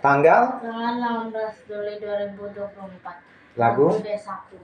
Tanggal Tanggal 16 Juli 2024. lagu Desaku.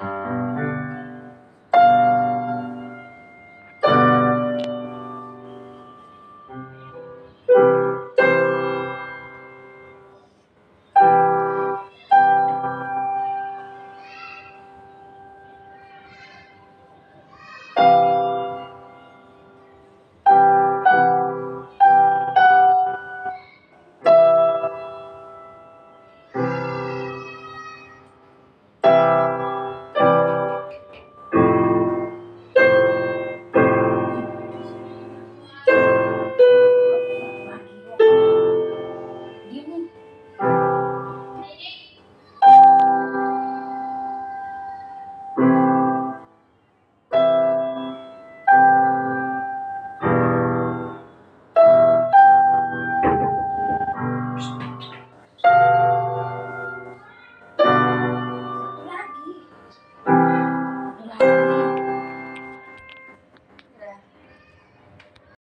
Uh...